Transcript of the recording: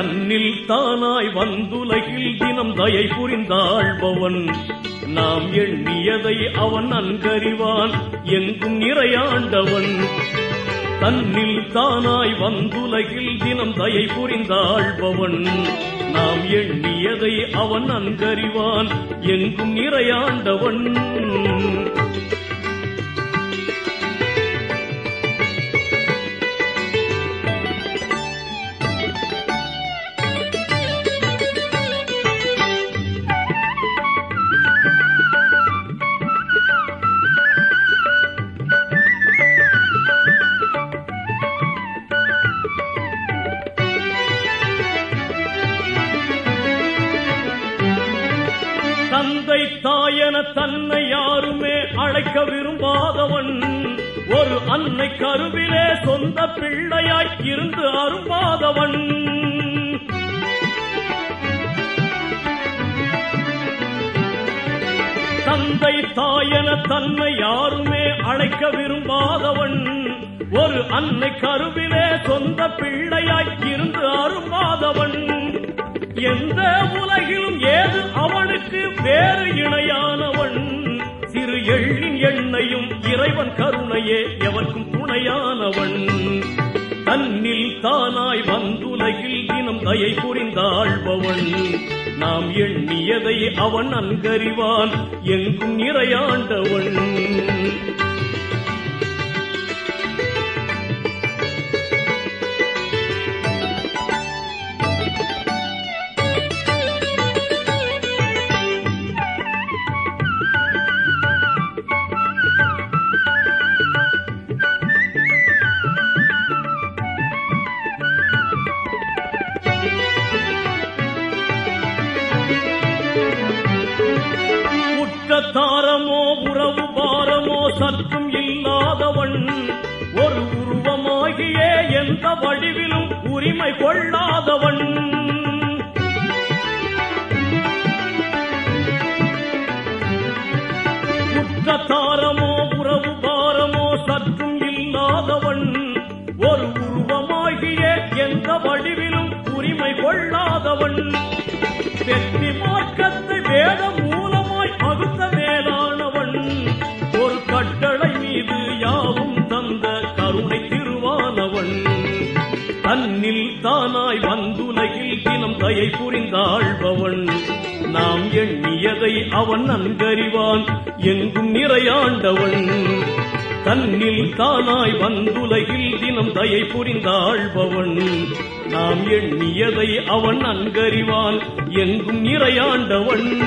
தன்னில் தானாய் வந்துலகில் தினம் தயை புரிந்தாழ்பவன். நாம் எண்ணியதை அவன் அன்கறிவான் எங்கும் நிறையாண்டவன். தன்னில் தானாய் வந்துலகில் தினம் தயை புரிந்தாழ்பவன். நாம் எண்ணியதை அவன் அன்கறிவான் எங்கும் நிறையாண்டவன். தந்தை தாயன தன்னை யாருமே அழைக்க விரும்பாதவன். ஒரு அன்னை கருவிலே சொந்த பிள்ளையாய் இருந்து அரும்பாதவன். தந்தை தாயன தன்னை யாருமே அழைக்க விரும்பாதவன். ஒரு அன்னை கருவிலே சொந்த பிள்ளையாய் இருந்து அரும்பாதவன் எந்த உலகிலும் ஏது அவனுக்கு வேறு இணையானவன்? சிறு எள்ளின் எண்ணையும் இறைவன் கருணையே எவர்க்கும் துணையானவன். தன்னில் தானாய் வந்துலகில் தினம் தயை புரிந்தாழ்பவன். நாம் எண்ணியதை அவன் நன்கறிவான் எங்கும் நிறையாண்டவன். தாரமோ உறவு பாரமோ சற்றும் இல்லாதவன் ஒரு உருவமாகியே எந்த வடிவிலும் உரிமை கொள்ளாதவன். தாரமோ உறவு பாரமோ சற்றும் இல்லாதவன் ஒரு உருவமாகிய எந்த வடிவிலும் உரிமை கொள்ளாதவன். வெற்றி மார்க்க தன்னில் தானாய் வந்துலகில் தினம் தயை புரிந்தாழ்பவன். நாம் எண்ணியதை அவன் நன்கறிவான் எங்கும் நிறையாண்டவன். தன்னில் தானாய் வந்துலகில் தினம் தயை புரிந்தாழ்பவன். நாம் எண்ணியதை அவன் நன்கறிவான் எங்கும் நிறையாண்டவன்.